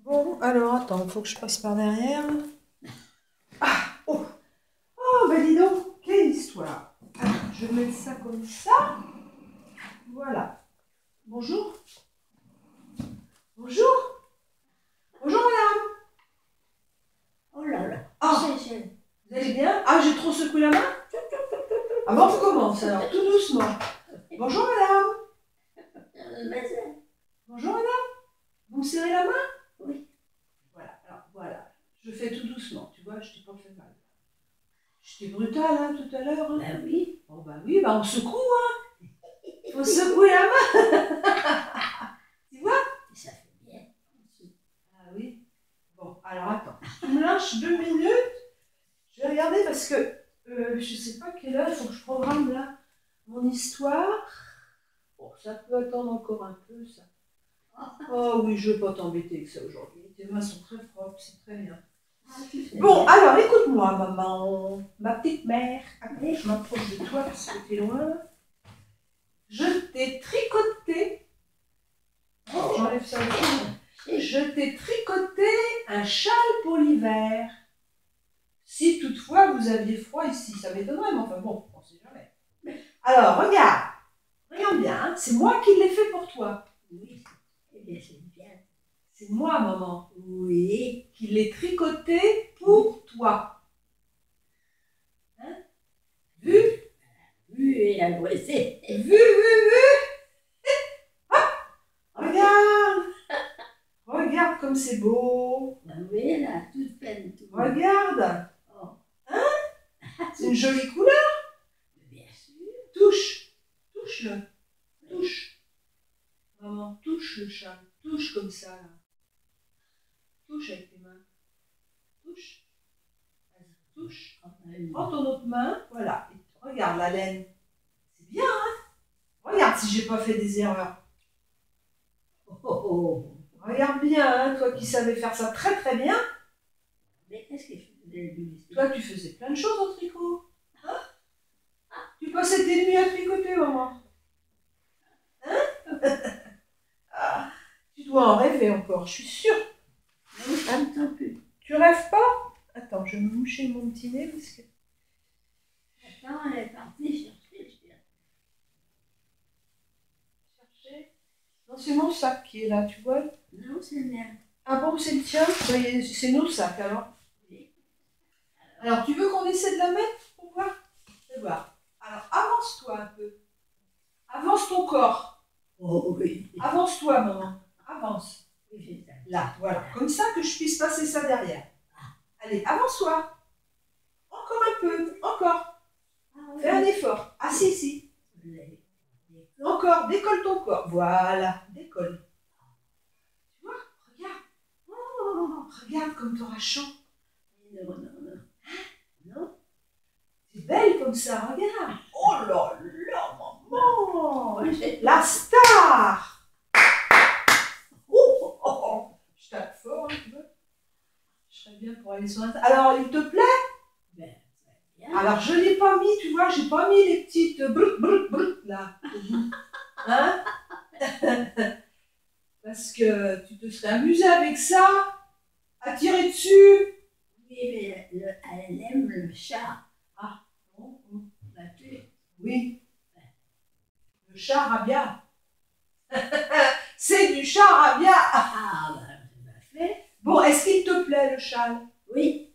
Bon, alors attends, il faut que je passe par derrière. Ah, oh, oh, ben dis donc, quelle histoire. Je vais mettre ça comme ça. Voilà. Bonjour. Bonjour. Bonjour, madame. Oh là là. Ah, C'est- c'est- vous allez bien Ah, j'ai trop secoué la main Ah bon, on commence alors, tout doucement. Bonjour, madame. Euh, mais c'est- Bonjour, madame. Vous me serrez la main Oui. Voilà, alors voilà. Je fais tout doucement, tu vois, je t'ai pas fait mal. J'étais brutale hein, tout à l'heure. hein. Bah oui. Oh bah oui, bah on secoue, hein. Faut secouer la main. tu vois? Ça fait bien. Ah oui. Bon, alors attends. Tu me lâches deux minutes. Je vais regarder parce que euh, je sais pas quelle heure, il faut que je programme là mon histoire. Bon, ça peut attendre encore un peu, ça. Oh oui, je veux pas t'embêter avec ça aujourd'hui. Tes mains sont très propres, c'est très bien. Bon, alors écoute-moi, maman, ma petite mère. Je m'approche de toi parce que t'es loin. Je t'ai tricoté. Oh, j'enlève ça aussi. Je t'ai tricoté un châle pour l'hiver. Si toutefois vous aviez froid ici, ça m'étonnerait, mais enfin bon, on sait jamais. Alors, regarde. Regarde bien, hein, c'est moi qui l'ai fait pour toi. Oui. Eh bien, c'est bien. C'est moi, maman, Oui. qui l'ai tricoté pour toi. Hein? Vu? Oui, et la voisine. Vu, vu, vu? Ah Regarde Regarde comme c'est beau Bah oui, là, toute peine. Tout. Regarde Oh. C'est une jolie couleur Bien sûr. Touche Touche-le Touche Maman, touche le chat. Touche comme ça, là. Touche avec tes mains. Touche. Vas-y, touche. Oh, bah oui. Prends ton autre main, voilà. Et regarde la laine. C'est bien, hein Regarde si j'ai pas fait des erreurs. Oh, oh, oh. Regarde bien, hein, toi qui savais faire ça très très bien. Mais qu'est-ce que je Toi, tu faisais plein de choses au tricot. Hein tu passais tes nuits à tricoter, maman. Hein? Ah, Tu dois en rêver encore, je suis sûre. Mais ça me plus. Tu rêves pas? Attends, je vais me moucher mon petit nez parce que... Attends, elle est partie chercher. je dirais. Chercher. Non, c'est mon sac qui est là, tu vois. Non, c'est le mien. Ah bon, c'est le tien? Ben, C'est nos sacs alors. Oui. Alors, tu veux qu'on essaie de la mettre pour voir? Je vais voir. Alors, avance-toi un peu. Avance ton corps. Oh oui. Avance-toi, maman. Avance. Oui, c'est ça. Là, voilà. Comme ça que je puisse passer ça derrière. Allez, avance-toi. Encore un peu. Encore. Ah oui. Fais un effort. Ah si, si. Les- les- Encore. Décolle ton corps. Voilà. Décolle. Tu vois Regarde. Oh, regarde comme t'auras chaud. Non, non, non. Non C'est belle comme ça. Regarde. Oh là là, maman. La star. Oh, oh, oh, oh. Je tape fort, hein, tu veux Je serais bien pour aller sur Insta. Alors, il te plaît? Ben, bien. Alors, je l'ai pas mis, tu vois, j'ai pas mis les petites brut, brut, brut, là. Hein? Parce que tu te serais amusé avec ça, à tirer dessus. Oui, mais le- elle aime le chat. Bon, bon. Bah, tu... Oui. Le charabia. C'est du charabia. Ah, bah, c'est pas fait. Bon, est-ce qu'il te plaît, le châle? Oui.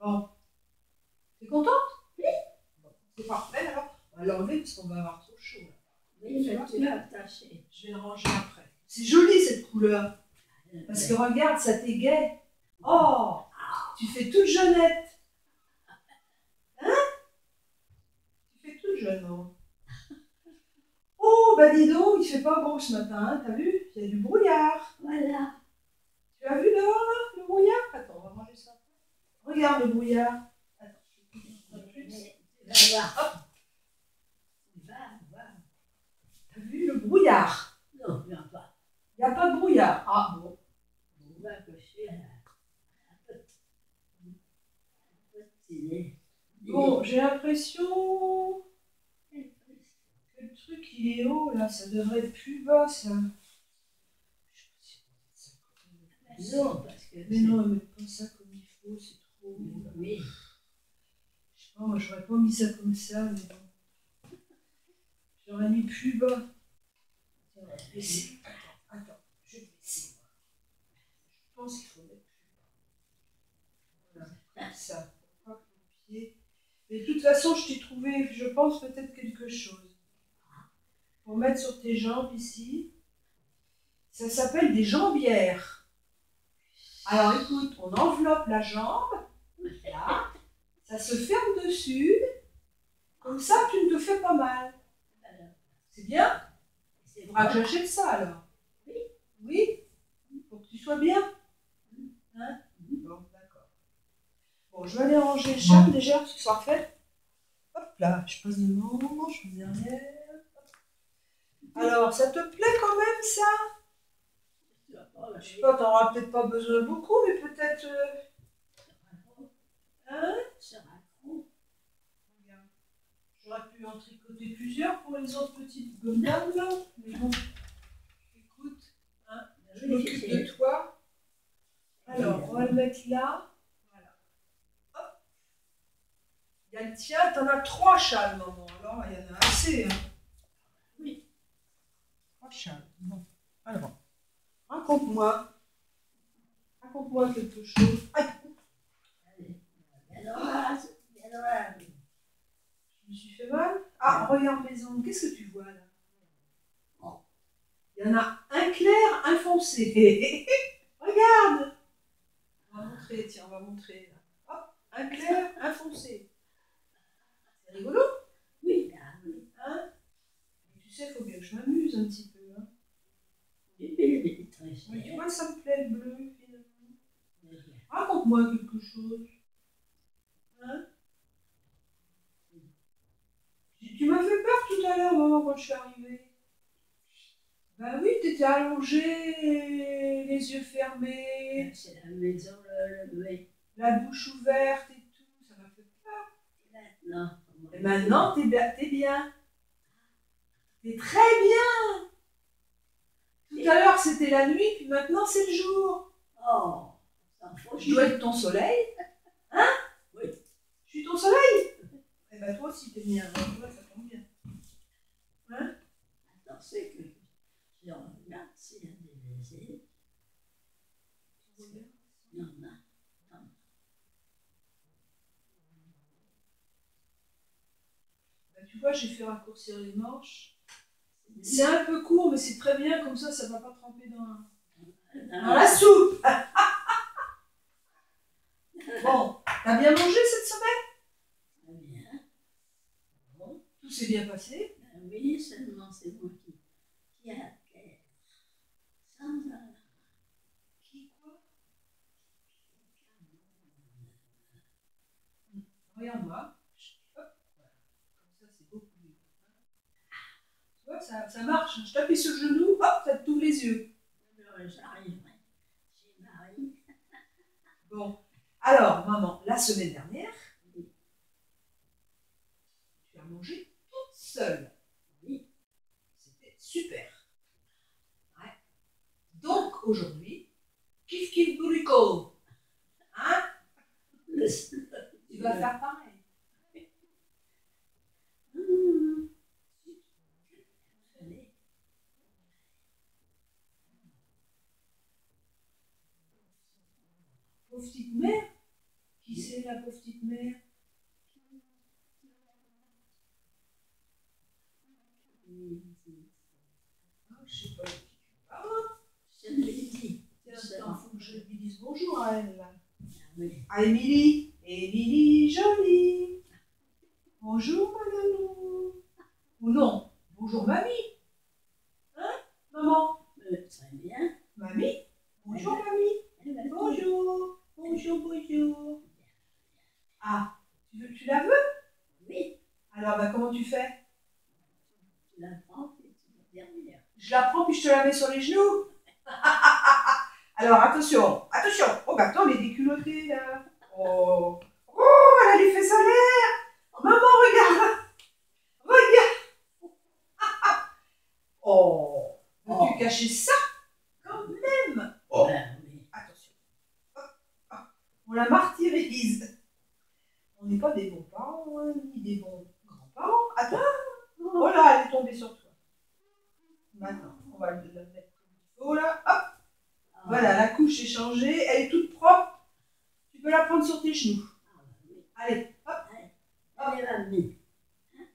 Bon. T'es contente? Oui. Bon, c'est parfait, alors. On va l'enlever parce qu'on va avoir trop chaud. là. Oui, tu l'as attaché. Je vais le ranger après. C'est joli, cette couleur. Parce que regarde, ça t'égaye. Oh Tu fais toute jeunette. Hein? Tu fais toute jeune, maman. Oh, bah dis donc, il fait pas beau ce matin, hein, t'as vu? Il y a du brouillard. Voilà. Tu as vu dehors, là, le brouillard? Attends, on va ranger ça. Regarde le brouillard. Attends, je vais plus. T'as vu le brouillard? Non, viens pas. Il n'y a pas de brouillard. Ah bon? On va cocher. Bon, j'ai l'impression que le truc il est haut là, ça devrait être plus bas ça. Je sais Non, parce que. Mais non, mais pas ça comme il faut, c'est. Oui. Je sais pas, moi j'aurais pas mis ça comme ça, mais bon. J'aurais mis plus bas. Attends, attends, je vais moi. Je pense qu'il faut mettre plus bas. Voilà, comme ça. Pied. Mais de toute façon, je t'ai trouvé, je pense, peut-être quelque chose. Pour mettre sur tes jambes ici. Ça s'appelle des jambières. Alors écoute, on enveloppe la jambe. Ça se ferme dessus. Comme ça, tu ne te fais pas mal. C'est bien C'est Il faudra que j'achète ça alors. Oui. Oui Pour que tu sois bien Hein? Bon, d'accord. Bon, je vais aller ranger le chat déjà, que ce soit fait. Hop là, je passe devant, je passe derrière. Alors, ça te plaît quand même ça? Je sais pas, t'en auras peut-être pas besoin beaucoup, mais peut-être. euh, Hein. Regarde. J'aurais pu en tricoter plusieurs pour les autres petites d'âme, là. Mais bon, écoute, je m'occupe de toi. Alors, on va le mettre là. Voilà. Hop. Il y a le tien, t'en as trois châles, maman. Alors, il y en a assez. Hein. Oui. Trois châles. Bon. Alors, raconte-moi. Raconte-moi quelque chose. Aïe, Alors alors là, je me suis fait mal. Ah, regarde mes ongles. Qu'est-ce que tu vois là? Il y en a un clair, un foncé. Regarde On va montrer, tiens, on va montrer. Là. Hop, un clair, un foncé. C'est rigolo, oui, là, oui. hein? Tu sais, il faut bien que je m'amuse un petit peu. Hein. Oui, tu vois, ça me plaît le bleu, finalement. Raconte-moi quelque chose. Hein Tu m'as fait peur tout à l'heure, maman, quand je suis arrivée. Ben oui, t'étais allongée, les yeux fermés, C'est la maison, le, le, oui. la bouche ouverte et tout. Ça m'a fait peur. Maintenant, Et maintenant, t'es bien. T'es bien. T'es très bien. Tout à l'heure, c'était la nuit, puis maintenant, c'est le jour. Oh, ça Je dois être ton soleil. Hein? Oui. Je suis ton soleil Ben toi aussi, t'es bien. hein, tu vois, ça tombe bien. Attends, c'est que je regarde s'il y a des baisers. Il y en a. Ben, tu vois, j'ai fait raccourcir les manches. C'est un peu court, mais c'est très bien, comme ça, ça va pas tremper dans, dans Ah, la soupe. bon, t'as bien mangé cette semaine Très bien. Bon, Tout s'est bien passé ben oui, seulement c'est moi qui, qui a sans. Qui quoi? Regarde-moi. Hop, voilà. Comme ça, c'est beaucoup mieux. Tu vois, ça, ça marche. Je t'appuie sur le genou, hop, ça te t'ouvre les yeux. Marie. Bon. Alors, maman, la semaine dernière, tu as mangé seule. Oui. C'était super. Donc, aujourd'hui, kiff kiff bourrico. Hein? Tu vas faire pareil. Pauvre petite mère. Qui c'est la pauvre petite mère Ah, Je sais pas. Je l'ai dit. Tiens, attends, faut que je lui dise bonjour à elle. À Émilie. Émilie jolie. Bonjour, madame. Ou non, bonjour, mamie. Hein, maman? Euh, Très bien. Mamie? Bonjour, mamie. Elle Bonjour. Bonjour, bonjour. Ah, tu, veux, tu la veux Oui, Alors, bah, comment tu fais tu la prends et tu vas derrière. Je la prends puis je te la mets sur les genoux. Alors, attention, attention. Oh, bah attends, elle est déculottée, là. Oh, oh elle a en l'air. Maman, regarde. Regarde. Oh, veux-tu Oh. cacher ça Quand même. Oh. Ben oui. Attention. On va le la mettre comme il faut là. Hop, voilà, la couche est changée, elle est toute propre. Tu peux la prendre sur tes genoux. Allez, hop, Allez, mamie.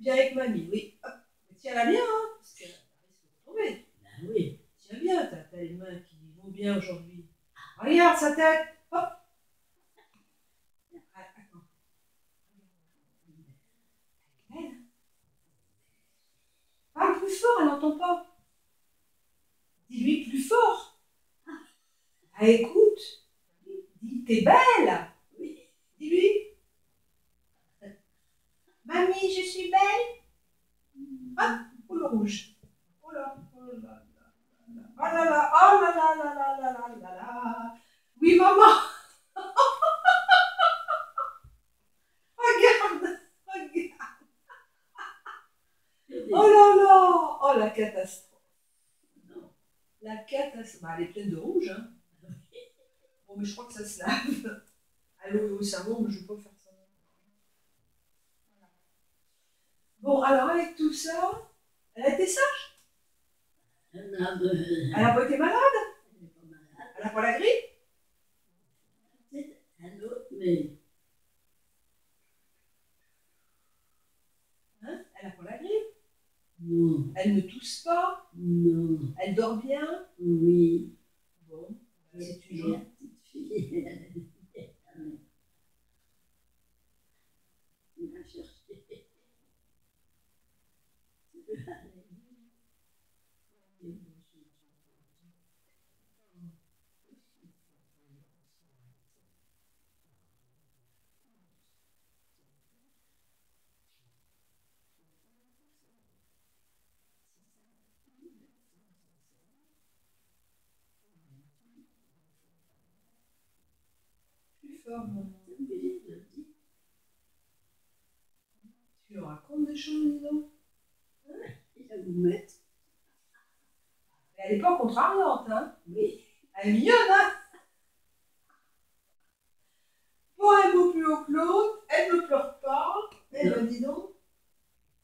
viens avec mamie, oui. Hop. Tiens-la bien, hein, parce qu'elle risque de tomber. Ben oui. Tiens bien, t'as les mains qui vont bien aujourd'hui. Regarde sa tête. Hop. Ah. Elle. Parle plus fort, elle n'entend pas. Dis-lui plus fort. Ah, écoute. Dis, t'es belle. Oui. Dis-lui. Mamie, je suis belle. Ah, oh le rouge. les pleine de non, Elle ne tousse pas. non, Elle dort bien. oui. Bon, c'est une petite fille, elle a dit, elle m'a cherché. Tu veux aller Et moi, je- Tu lui racontes des choses, dis donc. Il va vous mettre. Mais Elle est pas contrariante, hein? Oui, Elle est mignonne, hein? Bon, un mot plus haut que l'autre. Elle ne pleure pas. Eh ben, dis donc.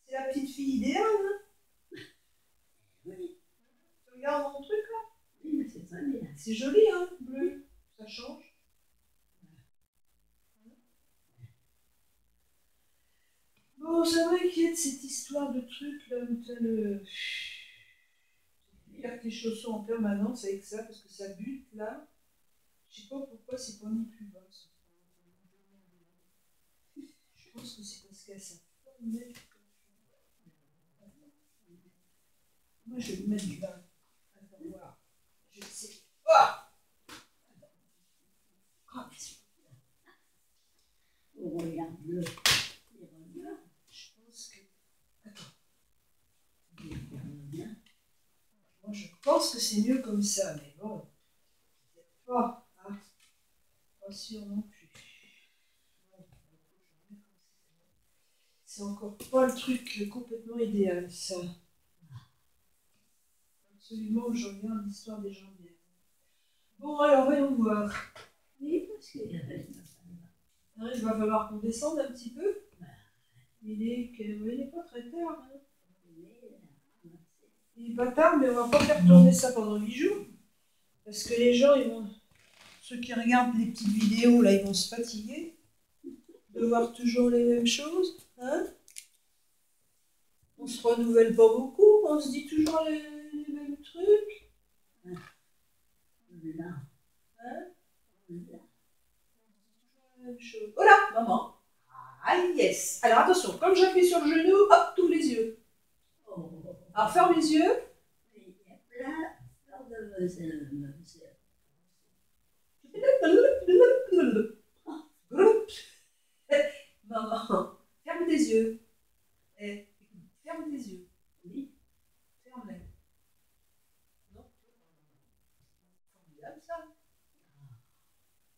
C'est la petite fille idéale, hein? oui, Tu regardes mon truc, là oui, mais c'est très bien. C'est joli, hein, bleu. Ça change. Bon, ça m'inquiète cette histoire de truc là où t'as le. Faire tes chaussons en permanence avec ça parce que ça bute là. Je sais pas pourquoi c'est pas mis plus bas. ça. Je pense que c'est parce qu'elle s'est Moi je vais lui mettre du bas. Attends, voir. Je sais. Ah Ah, qu'est-ce que- On regarde le. Il regarde, Je pense que. Attends. il regarde bien. Moi, je pense que c'est mieux comme ça, mais bon. Pas, hein. Pas sûr non plus. C'est encore pas le truc complètement idéal, ça. Absolument, je regarde l'histoire des jambières. Bon, alors, voyons voir. Oui, parce femme. Hein, il va falloir qu'on descende un petit peu. Il est, que- il est pas très tard. Hein. Il est pas tard, mais on va pas faire tourner ça pendant 8 jours. Parce que les gens, ils vont. Ceux qui regardent les petites vidéos, là, ils vont se fatiguer de voir toujours les mêmes choses. Hein on se renouvelle pas beaucoup, on se dit toujours les, les mêmes trucs. Là, Hein? Là. La même chose. Oh là, maman. Ah yes. Alors attention, comme j'appuie sur le genou, hop, tous les yeux. Alors ferme les yeux. il. Maman, ferme tes yeux. Eh, ferme tes yeux. Oui, Ferme-les. Non Formidable ça.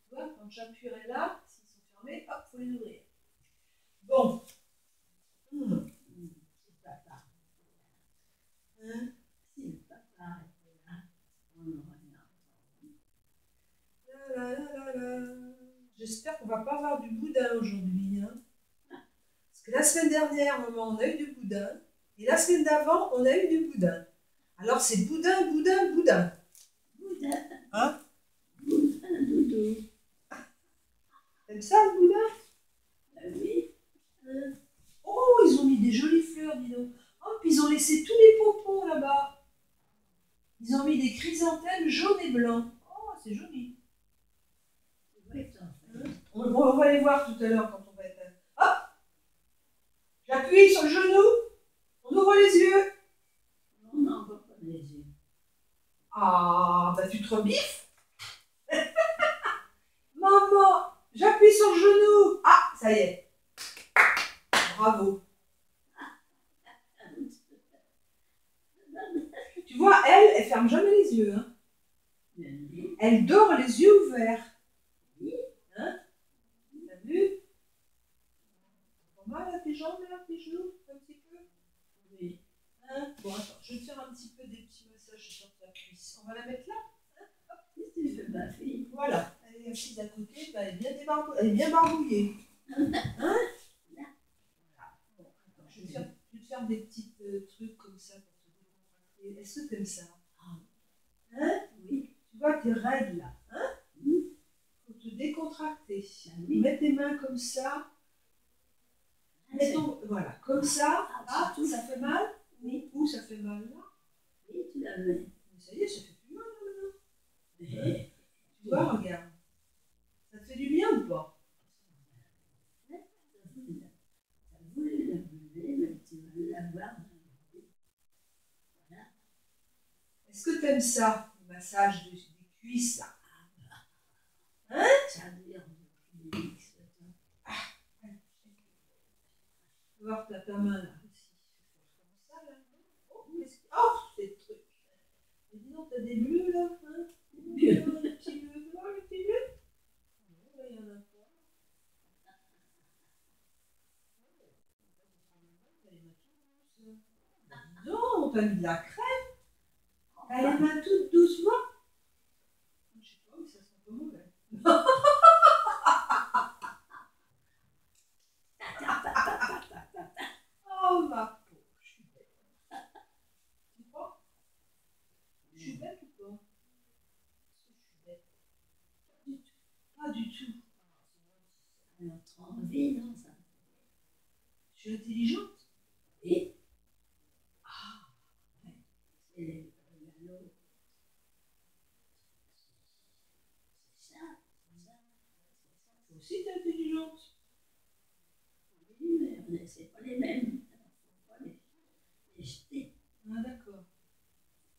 Tu vois, quand j'appuierai là, s'ils sont fermés, hop, faut les ouvrir. Bon. Hmm. hmm, c'est papa. Hein Si le papa était là, on aurait bien entendu. La, la, la, la, la. J'espère qu'on va pas avoir du boudin aujourd'hui. Hein. Parce que la semaine dernière, maman, on a eu du boudin. Et la semaine d'avant, on a eu du boudin. Alors c'est boudin, boudin, boudin. Boudin. Hein? Boudin, doudou. T'aimes ça le boudin? Ah oui. Oh, ils ont mis des jolies fleurs, dis donc. Oh, puis ils ont laissé tous les pompons là-bas. Ils ont mis des chrysanthèmes jaunes et blancs. Oh, c'est joli. On, on va les voir tout à l'heure quand on va être. Hop J'appuie sur le genou. On ouvre les yeux. On n'en voit pas les yeux. Ah, bah tu te rebiffes. Maman, j'appuie sur le genou. Ah, ça y est. Bravo. Tu vois, elle, elle ferme jamais les yeux. Hein. Elle dort les yeux ouverts. Hein T'as vu? Pas mal à tes jambes, là, tes genoux, un petit peu? Oui. Hein Bon, attends, je vais te faire un petit peu des petits massages sur ta cuisse. On va la mettre là fille? Voilà. Elle est assise à côté, bah, elle, est bien elle est bien barbouillée. Hein? Voilà. Bon, attends, je, vais te faire, je vais te faire des petits euh, trucs comme ça Est-ce que t'aimes ça Ah. Hein Oui. Tu vois tes règles là Hein Oui. Faut te décontracter. Ah oui. Mets tes mains comme ça. Mets ton- Voilà, comme ça. Ah, tout. ça fait mal Oui. Où ça fait mal là Oui, tu la mets. Mais Ça y est, ça fait plus mal là maintenant. Tu vois, regarde. Ça te fait du bien ou pas t'as voulu la- t'as voulu la brûler, mais tu vas l'avoir. Voilà. Est-ce que t'aimes ça, le massage des, des cuisses là attends. Tu vois, t'as ta main là. Oh, qu'est-ce que- oh, ces trucs. Mais dis donc, t'as des bleus là hein? Bleus. Les petits bleus, tu vois les petits bleus Non, là, il y en a pas. Non, t'as mis de la crème. T'as les mains toutes doucement. Je sais pas, mais ça sent pas mauvais. Oh ma peau, je suis bête. Tu crois? Je suis bête ou pas? Je suis bête? Pas du tout. Pas du tout. Envie, non, ça Je suis intelligente. Et Ah, c'est l'anneau. C'est ça, c'est ça. Toi aussi, t'es intelligente. Oui, mais on est- c'est pas les mêmes. Pas les, jeter. Ah, d'accord.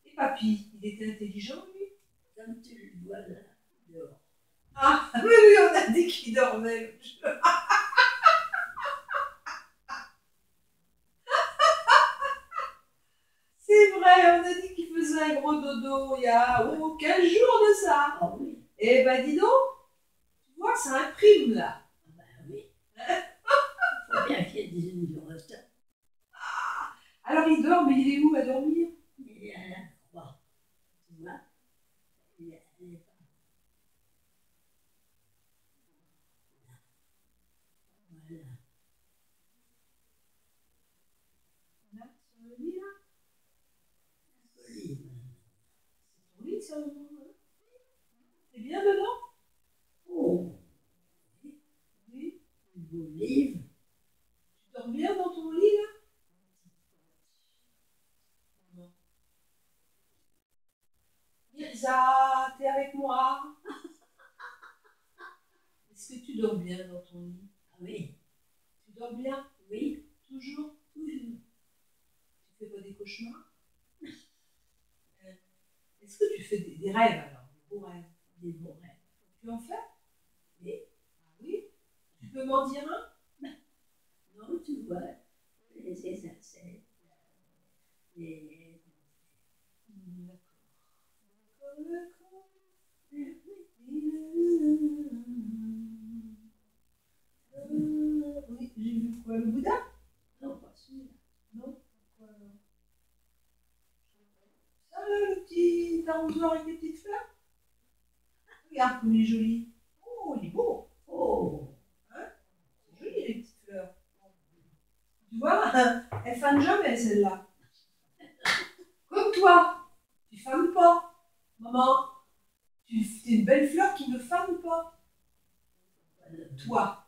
Et papy, il était intelligent, lui? Comme tu le vois là, dehors. Ah, mais oui, on a dit qu'il dormait. C'est vrai, on a dit qu'il faisait un gros dodo il y a oh, 15 jours de ça. Ah oui, Eh ben dis donc, vois, ça imprime là. ah ben oui. Faut bien qu'il y ait des une de retard. Alors il dort, mais il est où à dormir? Il est à la croix. Tu vois? Il est, il est pas. Voilà. Là, sur le lit là. C'est ton lit ça hein? T'es bien dedans Oh, Oui. Livre. Tu dors bien dans ton lit là? Mirza, t'es avec moi Est-ce que tu dors bien dans ton lit? Ah oui, Tu dors bien? Oui, Toujours toujours. Tu fais pas des cauchemars? Euh, Est-ce que tu fais des, des rêves alors Des beaux rêves Des bons rêves? Tu en fais Oui. Ah oui Tu peux m'en dire un Non, tu vois, les étincelles, les... Oui, Euh, j'ai vu quoi Le Bouddha non, pas celui-là. Non Quoi alors Ça le petit arrosoir avec des petites fleurs Regarde comme il est joli. Oh, il est beau. Oh, C'est joli les petites fleurs. Tu vois, elle fan jamais celle-là. Comme toi, tu fanes pas. Maman, tu es une belle fleur qui ne fane pas. Toi.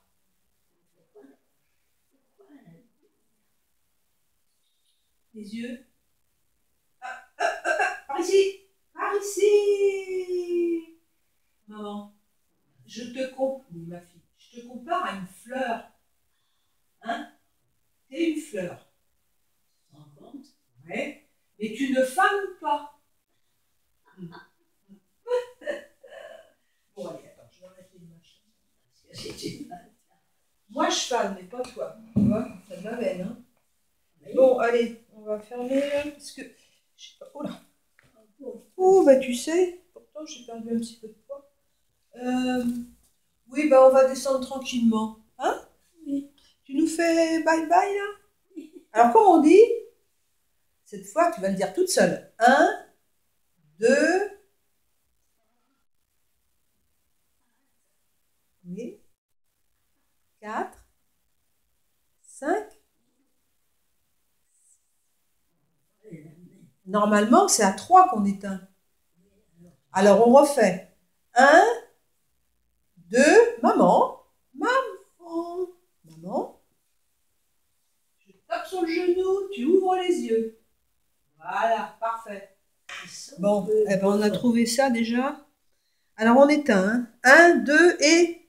Les yeux. Ah, ah, ah, par ici. Par ici. Maman, je te compare, ma fille, je te compare à une fleur. Hein T'es une fleur. Tu te rends compte Ouais. Mais tu ne fanes pas. bon, allez, attends, je vais arrêter le machin. Parce que j'ai du mal. Moi, je fane, mais pas toi. Tu vois, ça de la veine, hein. Bon, allez, on va fermer là, parce que. Je sais pas. Oh là. Oh, bah tu sais, pourtant j'ai perdu un petit peu de poids. Euh, oui, bah on va descendre tranquillement. Hein? Oui. Tu nous fais bye bye là? Alors, comment on dit Cette fois, tu vas le dire toute seule. Un, deux. Oui. Quatre. Cinq. Normalement, c'est à 3 qu'on éteint. Alors, on refait. 1, 2, maman, maman, maman. Je tape sur le genou, tu ouvres les yeux. Voilà, parfait. Bon, eh ben, on a trouvé ça déjà. Alors, on éteint. 1, 2 et